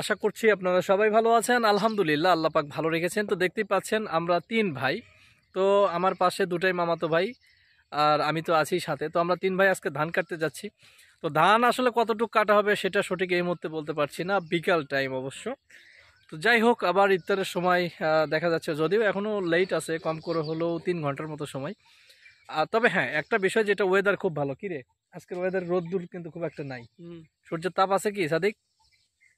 আশা করছি আপনারা সবাই ভালো আছেন। আলহামদুলিল্লাহ আল্লাহ পাক ভালো রেখেছেন। তো দেখতেই পাচ্ছেন আমরা তিন ভাই। তো আমার পাশে দুটাই মামাতো ভাই আর আমি তো আছি সাথে। তো আমরা তিন ভাই আজকে ধান কাটতে যাচ্ছি। তো ধান আসলে কতটুকু কাটা হবে সেটা সঠিক এই মুহূর্তে বলতে পারছি না বিকাল টাইম অবশ্য। তো যাই হোক আবার ইফতারের সময় দেখা যাচ্ছে যদিও এখনও লেট আছে কম করে হলেও তিন ঘণ্টার মতো সময়। আর তবে হ্যাঁ একটা বিষয় যেটা ওয়েদার খুব ভালো। কি রে? আজকের ওয়েদার রোদ্দুর কিন্তু খুব একটা নাই। সূর্যের তাপ আছে কি? সাদিক?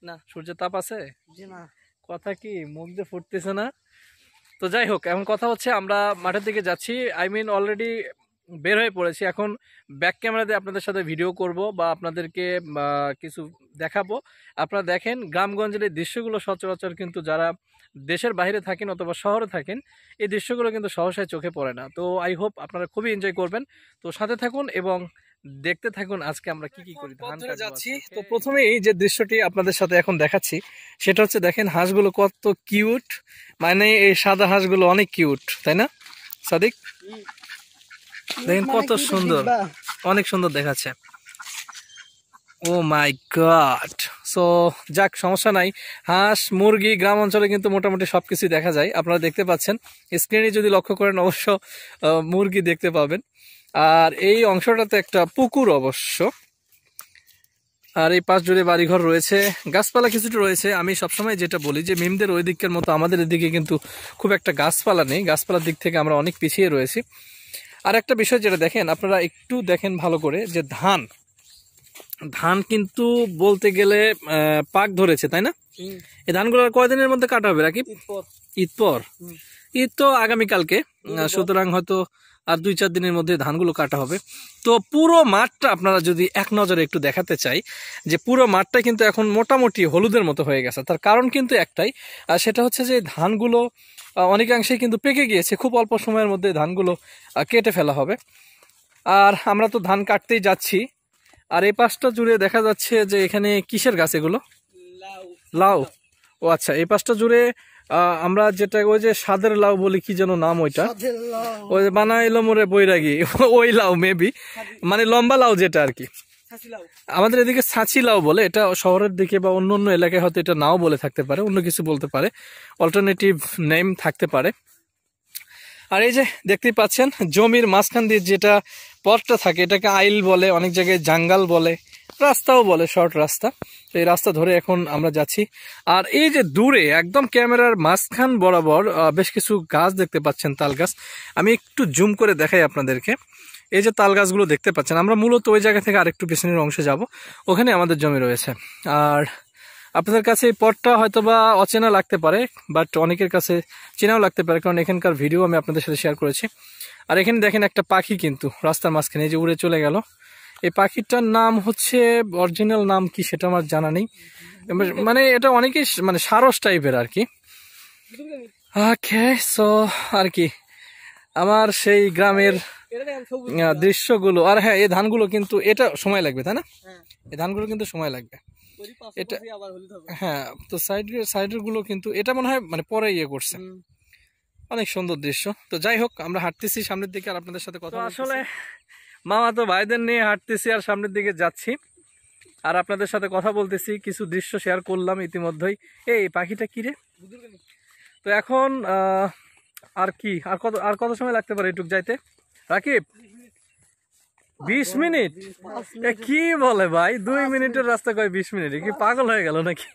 না। সূর্যের তাপ আছে? জি না। কথা কি মুখ দিয়ে ফুটতেছে না? তো যাই হোক এখন কথা হচ্ছে আমরা মাঠের দিকে যাচ্ছি। আই মিন অলরেডি বের হয়ে পড়েছি। এখন ব্যাক ক্যামেরা দিয়ে আপনাদের সাথে ভিডিও করব বা আপনাদেরকে কিছু দেখাবো। আপনারা দেখেন গ্রামগঞ্জের এই দৃশ্যগুলো সচরাচর কিন্তু যারা দেশের বাইরে থাকেন অথবা শহরে থাকেন এই দৃশ্যগুলো কিন্তু সহসায় চোখে পড়ে না। তো আই হোপ আপনারা খুবই এনজয় করবেন। তো সাথে থাকুন এবং দেখতে থাকুন আজকে আমরা কি কি করি ধান যাচ্ছি। তো প্রথমেই যে দৃশ্যটি আপনাদের সাথে এখন দেখাচ্ছি সেটা হচ্ছে দেখেন হাঁসগুলো কত কিউট মানে এই সাদা হাঁসগুলো অনেক কিউট তাই না? সাদিক? দেখেন কত সুন্দর অনেক সুন্দর দেখাচ্ছে। ও মাই গড! সো যাক সমস্যা নাই। হাঁস মুরগি গ্রাম অঞ্চলে কিন্তু মোটামুটি সবকিছুই দেখা যায়। আপনারা দেখতে পাচ্ছেন। স্ক্রিনে যদি লক্ষ্য করেন অবশ্য আহ, মুরগি দেখতে পাবেন। আর এই অংশটাতে একটা পুকুর অবশ্য। আর এই পাশ জুড়ে বাড়িঘর রয়েছে। গাছপালা কিছুটা রয়েছে। আমি সবসময় যেটা বলি যে মিমদের ওই দিকের মতো আমাদের এদিকে কিন্তু খুব একটা গাছপালা নেই। গাছপালার দিক থেকে আমরা অনেক পিছিয়ে রয়েছি। আর একটা বিষয় যেটা দেখেন আপনারা একটু দেখেন ভালো করে যে ধান। ধান কিন্তু বলতে গেলে পাক ধরেছে তাই না? এই ধানগুলো কয়দিনের মধ্যে কাটা হবে রাকিব? ঈদ পর ঈদ তো আগামীকালকে। সুতরাং হয়তো আর দুই চার দিনের মধ্যে ধানগুলো কাটা হবে। তো পুরো মাঠটা আপনারা যদি এক নজরে একটু দেখাতে চাই যে পুরো মাঠটা কিন্তু এখন মোটামুটি হলুদের মতো হয়ে গেছে। তার কারণ কিন্তু একটাই আর সেটা হচ্ছে যে ধানগুলো আহ, অনেকাংশেই কিন্তু পেকে গিয়েছে। খুব অল্প সময়ের মধ্যে ধানগুলো কেটে ফেলা হবে। আর আমরা তো ধান কাটতেই যাচ্ছি। আর এই পাশটা জুড়ে দেখা যাচ্ছে যে এখানে কিসের গাছ এগুলো? লাউ। ও আচ্ছা এই পাশটা জুড়ে আমরা যেটা ওই যে সাদের লাউ বলি কি যেন নাম ওইটা? ওই যে বানাইলো মোরে বৈরাগী ওই লাউ মেবি মানে লম্বা লাউ যেটা আর কি। আমাদের এদিকে সাঁচি লাউ বলে এটা শহরের দিকে বা অন্য অন্য এলাকায় হয়তো এটা নাও বলে থাকতে পারে অন্য কিছু বলতে পারে। অল্টারনেটিভ নেম থাকতে পারে। আর এই যে দেখতেই পাচ্ছেন জমির মাঝখান দিয়ে যেটা পথটা থাকে এটাকে আইল বলে অনেক জায়গায় জাঙ্গাল বলে। রাস্তাও বলে শর্ট রাস্তা। এই রাস্তা ধরে এখন আমরা যাচ্ছি। আর এই যে দূরে একদম ক্যামেরার মাঝখান বরাবর বেশ কিছু গাছ দেখতে পাচ্ছেন তাল গাছ। আমি একটু জুম করে দেখাই আপনাদেরকে। এই যে তাল গাছগুলো দেখতে পাচ্ছেন, আমরা মূলত ওই জায়গা থেকে আরেকটু পেছনের অংশে যাব। ওখানে আমাদের জমি রয়েছে। আর আপনাদের কাছে এই পথটা হয়তো বা অচেনা লাগতে পারে, বাট অনেকের কাছে চেনাও লাগতে পারে, কারণ এখানকার ভিডিও আমি আপনাদের সাথে শেয়ার করেছি। আর এখানে দেখেন একটা পাখি কিন্তু রাস্তার মাঝখানে, এই যে উড়ে চলে গেল। এই পাখিটার নাম হচ্ছে অরিজিনাল নাম কি সেটা আমার জানা নেই। মানে এটা অনেকেই মানে সারস টাইপের আর কি। ওকে সো আর কি। আমার সেই গ্রামের দৃশ্যগুলো আর হ্যাঁ এই ধানগুলো কিন্তু এটা সময় লাগবে তাই না? এই ধানগুলো কিন্তু সময় লাগবে। এটা- হ্যাঁ তো সাইড সাইডেরগুলো কিন্তু এটা মনে হয় মানে পরে ইয়ে করছে। অনেক সুন্দর দৃশ্য। তো যাই হোক আমরা হাঁটতেছি সামনের দিকে আর আপনাদের সাথে কথা আসলে মামা তো ভাইদের নিয়ে হাঁটতেছি আর সামনের দিকে যাচ্ছি। আর আপনাদের সাথে কথা বলতেছি, কিছু দৃশ্য শেয়ার করলাম ইতিমধ্যেই। এই পাখিটা কি রে? তো এখন আর কি? আর কত আর কত সময় লাগতে পারে এটুক যাইতে? রাকিব? বিশ মিনিট? কি বলে ভাই? দুই মিনিটের রাস্তা কয় বিশ মিনিট? কি পাগল হয়ে গেল নাকি?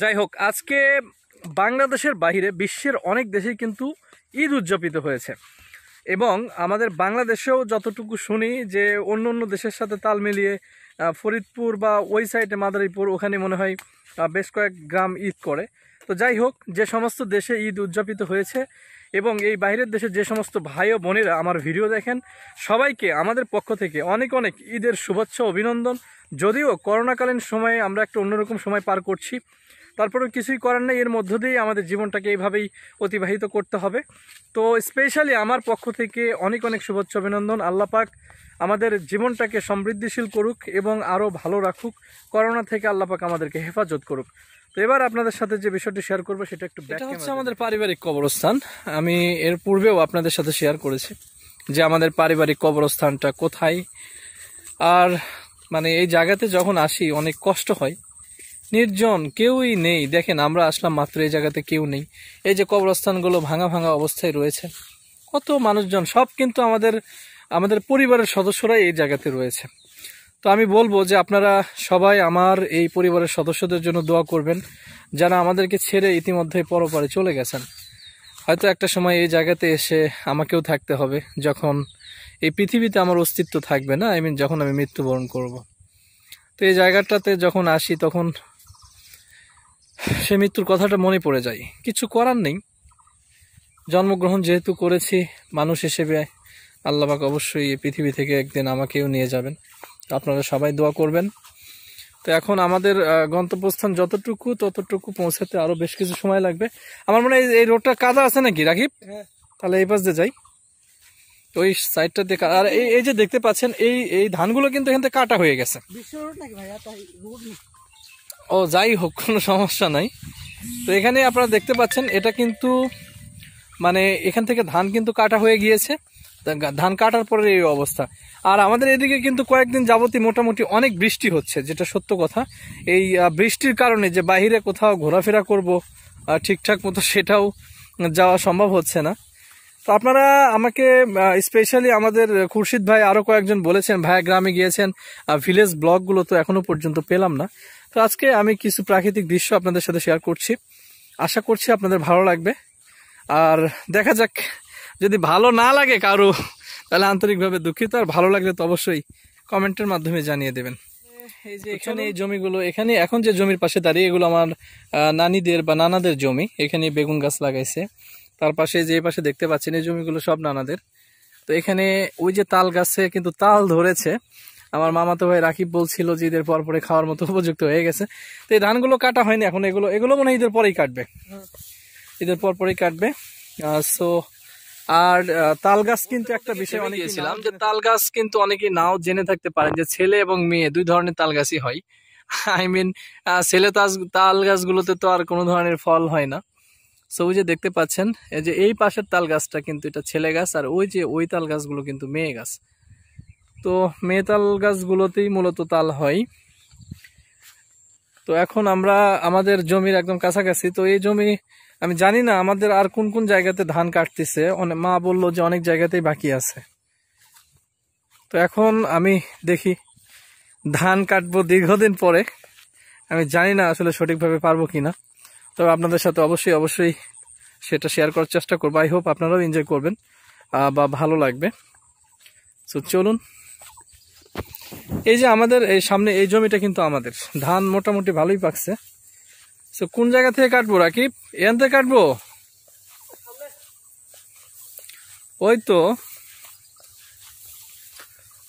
যাই হোক, আজকে বাংলাদেশের বাইরে বিশ্বের অনেক দেশেই কিন্তু ঈদ উদযাপিত হয়েছে। এবং আমাদের বাংলাদেশেও যতটুকু শুনি যে অন্য অন্য দেশের সাথে তাল মিলিয়ে ফরিদপুর বা ওই সাইডে মাদারীপুর, ওখানে মনে হয় বেশ কয়েক গ্রাম ঈদ করে। তো যাই হোক, যে সমস্ত দেশে ঈদ উদযাপিত হয়েছে এবং এই বাইরের দেশে যে সমস্ত ভাই ও বোনেরা আমার ভিডিও দেখেন, সবাইকে আমাদের পক্ষ থেকে অনেক অনেক ঈদের শুভেচ্ছা, অভিনন্দন। যদিও করোনাকালীন সময়ে আমরা একটা অন্যরকম সময় পার করছি তারপরেও কিছুই করার নেই এর মধ্য দিয়েই আমাদের জীবনটাকে এইভাবেই অতিবাহিত করতে হবে। তো স্পেশালি আমার পক্ষ থেকে অনেক অনেক শুভেচ্ছা অভিনন্দন। আল্লাহ পাক আমাদের জীবনটাকে সমৃদ্ধিশীল করুক এবং আরও ভালো রাখুক। করোনা থেকে আল্লাহ পাক আমাদেরকে হেফাজত করুক। তো এবার আপনাদের সাথে যে বিষয়টি শেয়ার করব সেটা একটু এটা হচ্ছে আমাদের পারিবারিক কবরস্থান। আমি এর পূর্বেও আপনাদের সাথে শেয়ার করেছি যে আমাদের পারিবারিক কবরস্থানটা কোথায়। আর মানে এই জায়গাতে যখন আসি অনেক কষ্ট হয়। নির্জন, কেউই নেই। দেখেন, আমরা আসলাম মাত্র এই জায়গাতে কেউ নেই। এই যে কবরস্থানগুলো ভাঙা ভাঙা অবস্থায় রয়েছে। কত মানুষজন, সব কিন্তু আমাদের আমাদের পরিবারের সদস্যরাই এই জায়গাতে রয়েছে। তো আমি বলব যে আপনারা সবাই আমার এই পরিবারের সদস্যদের জন্য দোয়া করবেন, যারা আমাদেরকে ছেড়ে ইতিমধ্যে পরপারে চলে গেছেন। হয়তো একটা সময় এই জায়গাতে এসে আমাকেও থাকতে হবে, যখন এই পৃথিবীতে আমার অস্তিত্ব থাকবে না, আই মিন যখন আমি মৃত্যুবরণ করব। তো এই জায়গাটাতে যখন আসি, তখন সে মৃত্যুর কথাটা মনে পড়ে যায়। কিছু করার নেই। জন্মগ্রহণ যেহেতু করেছি মানুষ হিসেবে আল্লাহবাক অবশ্যই এই পৃথিবী থেকে একদিন আমাকেও নিয়ে যাবেন। আপনারা সবাই দোয়া করবেন। তো এখন আমাদের গন্তব্যস্থান যতটুকু ততটুকু পৌঁছাতে আরও বেশ কিছু সময় লাগবে। আমার মনে হয় এই- রোডটা কাদা আছে নাকি রাকিব? তাহলে এই পাশ দিয়ে যাই। ওই সাইডটা দিয়ে আর এই এই যে দেখতে পাচ্ছেন এই এই ধানগুলো কিন্তু এখান থেকে কাটা হয়ে গেছে। ও, যাই হোক, কোনো সমস্যা নাই। তো এখানে আপনারা দেখতে পাচ্ছেন, এটা কিন্তু মানে এখান থেকে ধান কিন্তু কাটা হয়ে গিয়েছে। ধান কাটার পরে এই অবস্থা। আর আমাদের এদিকে কিন্তু কয়েকদিন যাবতই মোটামুটি অনেক বৃষ্টি হচ্ছে, যেটা সত্য কথা। এই বৃষ্টির কারণে যে বাইরে কোথাও ঘোরাফেরা করব ঠিকঠাক মতো সেটাও যাওয়া সম্ভব হচ্ছে না। তো আপনারা আমাকে স্পেশালি আমাদের খুরশিদ ভাই আরও কয়েকজন বলেছেন ভাইয়া গ্রামে গিয়েছেন ভিলেজ ব্লগগুলো তো এখনও পর্যন্ত পেলাম না। তো আজকে আমি কিছু প্রাকৃতিক দৃশ্য আপনাদের সাথে শেয়ার করছি। আশা করছি আপনাদের ভালো লাগবে। আর দেখা যাক যদি ভালো না লাগে কারও তাহলে আন্তরিকভাবে দুঃখিত। আর ভালো লাগলে তো অবশ্যই কমেন্টের মাধ্যমে জানিয়ে দেবেন। এই যে এখানে এই জমিগুলো এখানে এখন যে জমির পাশে দাঁড়িয়ে এগুলো আমার নানিদের বা নানাদের জমি এখানে বেগুন গাছ লাগাইছে। তার পাশে যে পাশে দেখতে পাচ্ছেন এই জমিগুলো সব নানাদের। তো এখানে ওই যে তাল গাছে কিন্তু তাল ধরেছে। আমার মামাতো ভাই রাকিব বলছিল যে ঈদের পর পরে খাওয়ার মতো উপযুক্ত হয়ে গেছে। তো এই ধানগুলো কাটা হয়নি এখন এগুলো এগুলো মনে হয় ঈদের পরেই কাটবে। ঈদের পর পরেই কাটবে। সো আর তাল গাছ কিন্তু একটা বিষয় অনেক গিয়েছিলাম যে তাল গাছ কিন্তু অনেকেই নাও জেনে থাকতে পারেন যে ছেলে এবং মেয়ে দুই ধরনের তাল গাছই হয়। আই মিন ছেলে তাল গাছগুলোতে তো আর কোনো ধরনের ফল হয় না। সো ওই যে দেখতে পাচ্ছেন, এই যে এই পাশের তাল গাছটা কিন্তু এটা ছেলে গাছ, আর ওই যে ওই তাল গাছগুলো কিন্তু মেয়ে গাছ। তো মেয়ে তাল গাছগুলোতেই মূলত তাল হয়। তো এখন আমরা আমাদের জমির একদম কাছাকাছি, তো এই জমি আমি জানি না আমাদের আর কোন কোন জায়গাতে ধান কাটতেছে মা বলল যে অনেক জায়গাতেই বাকি আছে। তো এখন আমি দেখি ধান কাটবো দীর্ঘদিন পরে, আমি জানি না আসলে সঠিকভাবে পারব কিনা। তবে আপনাদের সাথে অবশ্যই অবশ্যই সেটা শেয়ার করার চেষ্টা করব। আই হোপ আপনারাও এনজয় করবেন বা ভালো লাগবে। সো চলুন। এই যে আমাদের, এই সামনে এই জমিটা কিন্তু আমাদের। ধান মোটামুটি ভালোই পাকছে। সো কোন জায়গা থেকে কাটবো, রাকিব? এখান থেকে কাটবো? ওই তো।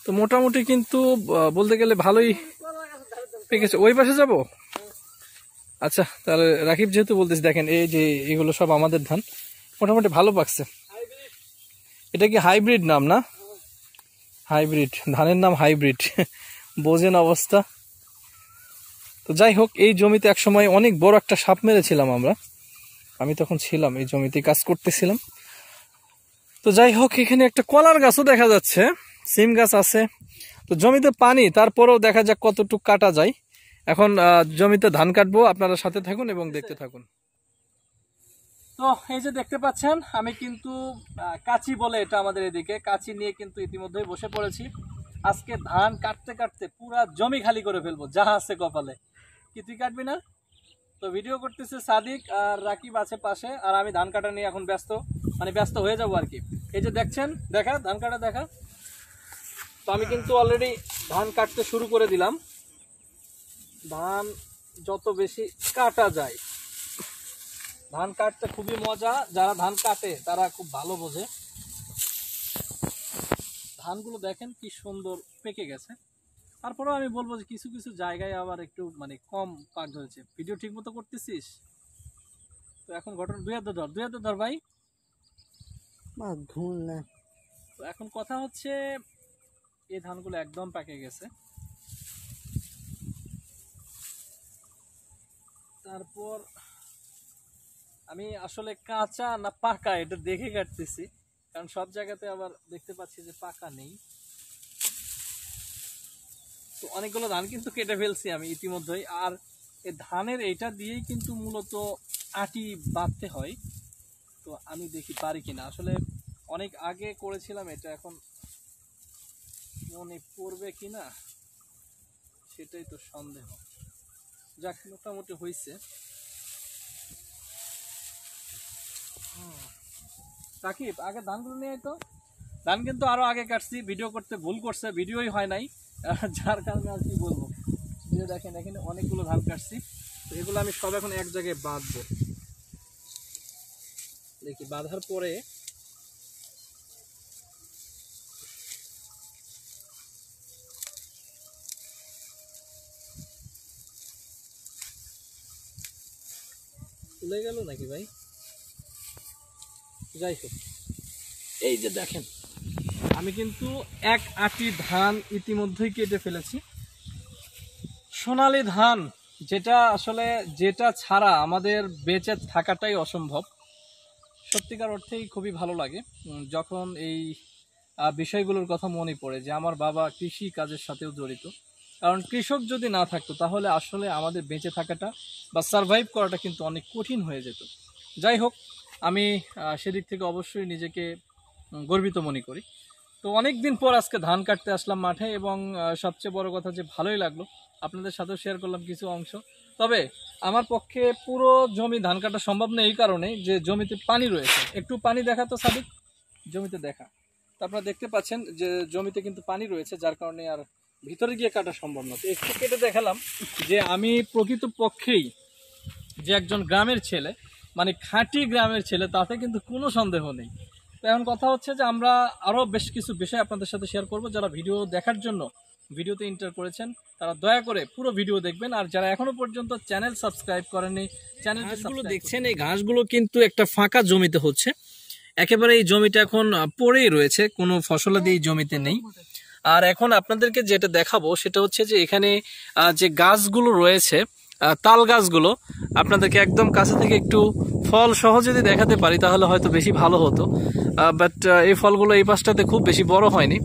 তো মোটামুটি কিন্তু বলতে গেলে ভালোই পেকেছে। ওই পাশে যাব? আচ্ছা তাহলে রাকিব যেহেতু বলতেছি, দেখেন এই যে এগুলো সব আমাদের ধান, মোটামুটি ভালো পাকছে। এটা কি হাইব্রিড নাম না? হাইব্রিড, ধানের নাম হাইব্রিড। বোঝেন অবস্থা। তো যাই হোক, এই জমিতে একসময় অনেক বড় একটা সাপ মেরেছিলাম আমরা। আমি তখন ছিলাম, এই জমিতে কাজ করতেছিলাম। তো যাই হোক, এখানে একটা কলার গাছও দেখা যাচ্ছে। সিম গাছ আছে। তো জমিতে পানি, তারপরেও দেখা যাক কতটুক কাটা যায়। এখন জমিতে ধান কাটবো আপনারা সাথে থাকুন এবং দেখতে থাকুন। তো এই যে দেখতে পাচ্ছেন আমি কিন্তু কাচি বলে এটা আমাদের এদিকে। কাচি নিয়ে কিন্তু ইতিমধ্যেই বসে পড়েছি। আজকে ধান কাটতে কাটতে পুরা জমি খালি করে ফেলব যা আছে কপালে। কি তুই কাটবি না। তো ভিডিও করতেছে সাদিক আর রাকিব আছে পাশে আর আমি ধান কাটা নিয়ে এখন ব্যস্ত। মানে ব্যস্ত হয়ে যাব আর কি। এই যে দেখছেন দেখা ধান কাটা দেখা। তো আমি কিন্তু অলরেডি ধান কাটতে শুরু করে দিলাম। ধান যত বেশি কাটা যায়। ধান কাটতে খুবই মজা। যারা ধান কাটে তারা খুব ভালো বোঝে। ধানগুলো দেখেন কি সুন্দর পেকে গেছে। তারপরেও আমি বলব যে কিছু কিছু জায়গায় আবার একটু মানে কম পাক ধরেছে। ভিডিও ঠিক মতো করতেছিস? তো এখন ঘটনা দুই হাতে ধর দুই হাতে ধর ভাই। তো এখন কথা হচ্ছে এই ধানগুলো একদম পেকে গেছে। তারপর আমি আসলে কাঁচা না পাকা এটা দেখে কাটতেছি, কারণ সব জায়গাতে আবার দেখতে পাচ্ছি যে পাকা নেই। তো অনেকগুলো ধান কিন্তু কেটে ফেলছি আমি ইতিমধ্যেই, আর এই ধানের এটা দিয়েই কিন্তু মূলত আটি বাঁধতে হয়। তো আমি দেখি পারি কিনা। আসলে অনেক আগে করেছিলাম, এটা এখন মনে পড়বে কিনা, সেটাই তো সন্দেহ। যাক, মোটামুটি হয়েছে রাকিব আগে ধানগুলো নিয়ে তো ধান কিন্তু আরও আগে কাটছি, ভিডিও করতে ভুল করছে, ভিডিওই হয় নাই। যার কারণে আর কি বলব। যে দেখেন, এখানে অনেকগুলো ধান কাটছি। তো এগুলো আমি সব এখন এক জায়গায় বাঁধবো। দেখি, বাঁধার পরে খুলে গেল নাকি ভাই? যাই হোক এই যে দেখেন। আমি কিন্তু এক আটি ধান ইতিমধ্যেই কেটে ফেলেছি। সোনালী ধান যেটা আসলে যেটা ছাড়া আমাদের বেঁচে থাকাটাই অসম্ভব। সত্যিকার অর্থেই খুবই ভালো লাগে। যখন এই বিষয়গুলোর কথা মনে পড়ে যে আমার বাবা কৃষি কাজের সাথেও জড়িত কারণ কৃষক যদি না থাকতো, তাহলে আসলে আমাদের বেঁচে থাকাটা বা সারভাইভ করাটা কিন্তু অনেক কঠিন হয়ে যেত। যাই হোক, আমি সেদিক থেকে অবশ্যই নিজেকে গর্বিত মনে করি। তো অনেক দিন পর আজকে ধান কাটতে আসলাম মাঠে এবং সবচেয়ে বড় কথা যে ভালোই লাগল, আপনাদের সাথেও শেয়ার করলাম কিছু অংশ। তবে আমার পক্ষে পুরো জমি ধান কাটা সম্ভব না এই কারণে যে জমিতে পানি রয়েছে। একটু পানি দেখা তো সাদিক, জমিতে দেখা। তো আপনারা দেখতে পাচ্ছেন যে জমিতে কিন্তু পানি রয়েছে, যার কারণে আর ভিতরে গিয়ে কাটা সম্ভব না। তো একটু কেটে দেখালাম যে আমি প্রকৃত পক্ষেই যে একজন গ্রামের ছেলে মানে খাঁটি গ্রামের ছেলে তাতে কিন্তু কোনো সন্দেহ নেই। তো এখন কথা হচ্ছে যে আমরা আরও বেশ কিছু বিষয় আপনাদের সাথে শেয়ার করব। যারা ভিডিও দেখার জন্য ভিডিওতে এন্টার করেছেন তারা দয়া করে পুরো ভিডিও দেখবেন। আর যারা এখনও পর্যন্ত চ্যানেল সাবস্ক্রাইব করেনি চ্যানেল ঘাসগুলো দেখছেন এই ঘাসগুলো কিন্তু একটা ফাঁকা জমিতে হচ্ছে। একেবারে এই জমিটা এখন পড়েই রয়েছে কোনো ফসলাদি এই জমিতে নেই। আর এখন আপনাদেরকে যেটা দেখাবো সেটা হচ্ছে যে এখানে যে গাছগুলো রয়েছে তাল গাছগুলো, আপনাদেরকে একদম কাছে থেকে একটু ফল সহ যদি দেখাতে পারি তাহলে হয়তো বেশি ভালো হতো। বাট এই ফলগুলো এই পাশটাতে খুব বেশি বড় হয়নি।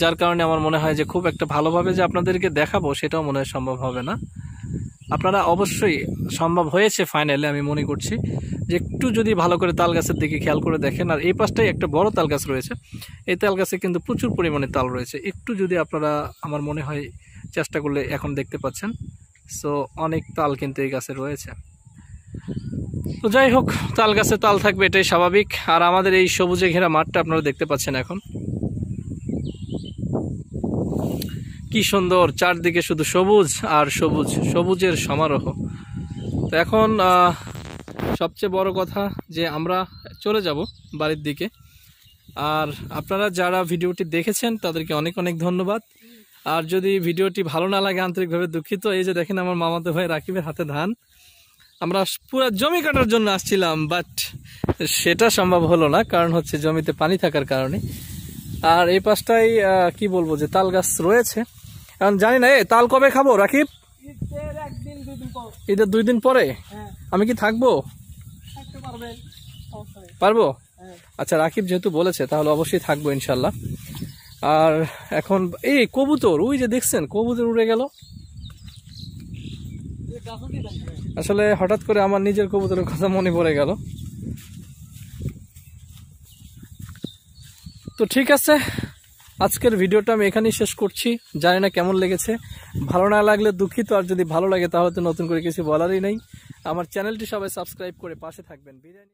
যার কারণে আমার মনে হয় যে খুব একটা ভালোভাবে যে আপনাদেরকে দেখাবো সেটাও মনে হয় সম্ভব হবে না। আপনারা অবশ্যই সম্ভব হয়েছে ফাইনালে আমি মনে করছি যে একটু যদি ভালো করে তাল গাছের দিকে খেয়াল করে দেখেন, আর এই পাশটাই একটা বড় তাল গাছ রয়েছে। এই তাল গাছে কিন্তু প্রচুর পরিমাণে তাল রয়েছে। একটু যদি আপনারা, আমার মনে হয়, চেষ্টা করলে এখন দেখতে পাচ্ছেন। সো অনেক তাল কিন্তু এই গাছে রয়েছে। তো যাই হোক, তাল গাছে তাল থাকবে, এটাই স্বাভাবিক। আর আমাদের এই সবুজে ঘেরা মাঠটা আপনারা দেখতে পাচ্ছেন এখন। কি সুন্দর, চারদিকে শুধু সবুজ আর সবুজ, সবুজের সমারোহ। তো এখন সবচেয়ে বড় কথা যে আমরা চলে যাব বাড়ির দিকে। আর আপনারা যারা ভিডিওটি দেখেছেন, তাদেরকে অনেক অনেক ধন্যবাদ। আর যদি ভিডিওটি ভালো না লাগে, আন্তরিকভাবে দুঃখিত। এই যে দেখেন আমার মামাতো ভাই রাকিবের হাতে ধান। আমরা পুরো জমি কাটার জন্য আসছিলাম বাট সেটা সম্ভব হলো না, কারণ হচ্ছে জমিতে পানি থাকার কারণে। আর এই পাশটাই কি বলব যে তাল গাছ রয়েছে। এখন জানি না এ তাল কবে খাব রাকিব? ঈদের দুই দিন পরে? হ্যাঁ। আমি কি থাকব? পারব হ্যাঁ। আচ্ছা রাকিব যেহেতু বলেছে তাহলে অবশ্যই থাকব ইনশাল্লাহ আর এখন এই কবুতর ওই যে দেখছেন কবুতর উড়ে গেল। আসলে হঠাৎ করে আমার নিজের কবুতরের কথা মনে পড়ে গেল। তো ঠিক আছে আজকের ভিডিওটা আমি এখানেই শেষ করছি। জানি না কেমন লেগেছে। ভালো না লাগলে দুঃখিত, আর যদি ভালো লাগে তাহলে তো নতুন করে কিছু বলারই নেই। আমার চ্যানেলটি সবাই সাবস্ক্রাইব করে পাশে থাকবেন। বিরিয়ানি